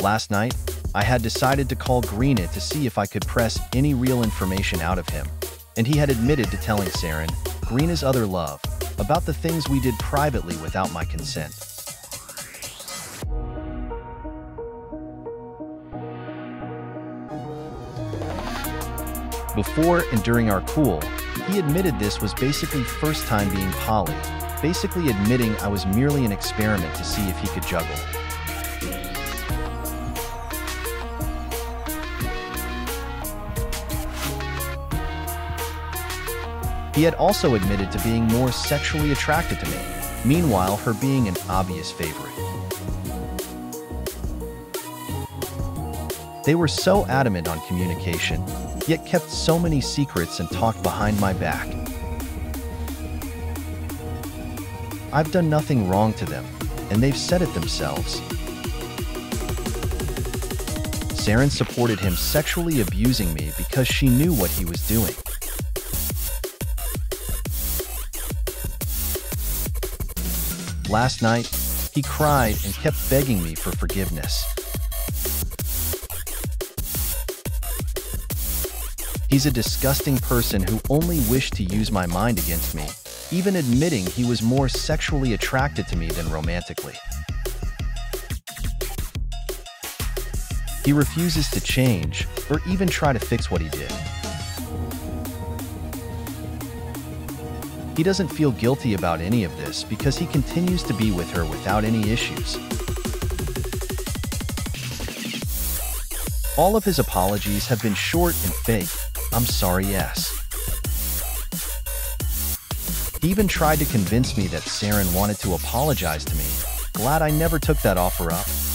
Last night, I had decided to call Greeny to see if I could press any real information out of him, and he had admitted to telling Saren, Greeny's other love, about the things we did privately without my consent. Before and during our cool, he admitted this was basically first time being poly, basically admitting I was merely an experiment to see if he could juggle. He had also admitted to being more sexually attracted to me, meanwhile her being an obvious favorite. They were so adamant on communication, yet kept so many secrets and talked behind my back. I've done nothing wrong to them, and they've said it themselves. Saren supported him sexually abusing me because she knew what he was doing. Last night, he cried and kept begging me for forgiveness. He's a disgusting person who only wished to use my mind against me, even admitting he was more sexually attracted to me than romantically. He refuses to change or even try to fix what he did. He doesn't feel guilty about any of this because he continues to be with her without any issues. All of his apologies have been short and fake. I'm sorry, yes. He even tried to convince me that Saren wanted to apologize to me. Glad I never took that offer up.